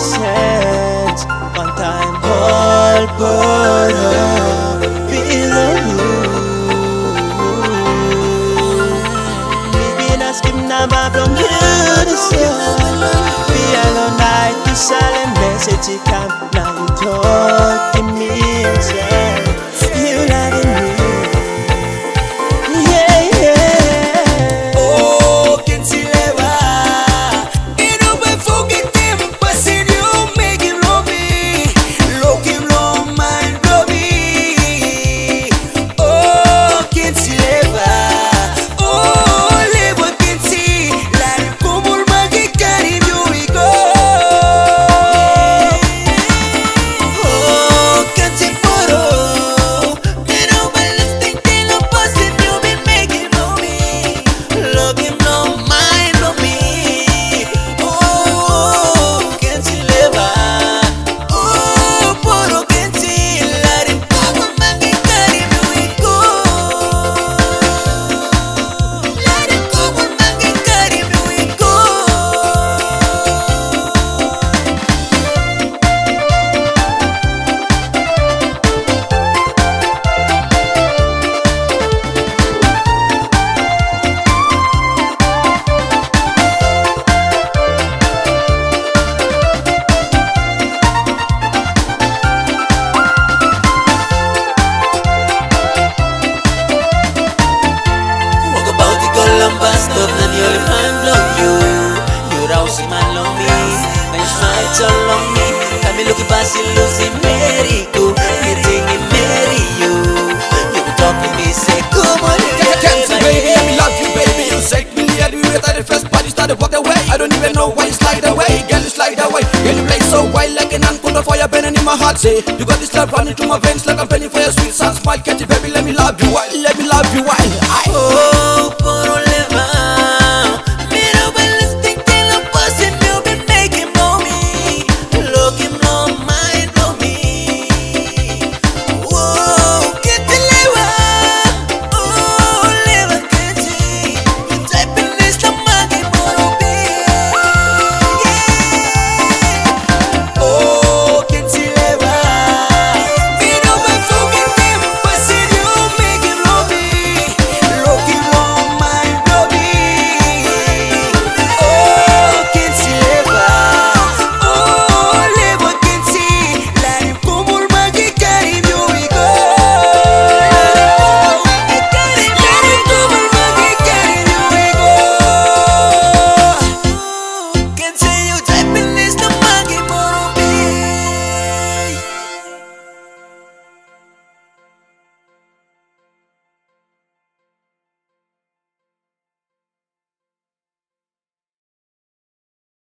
his hands One time but Porter Below Living as Kim Naba from hill to sea Be alone night to silent. Message Now you talk. Past you losing Merico Getting in marry you You talking me say come on Can't baby, me love you baby. You shake me, yeah, you at the first party. Started walk away. I don't even know why you slide away, girl you slide away. Girl you play so wild like an anaconda fire burning in my heart Say, you got this love running through my veins like I'm penny for your sweet sound. Smile, catch it baby, let me love you wild, let me love you wild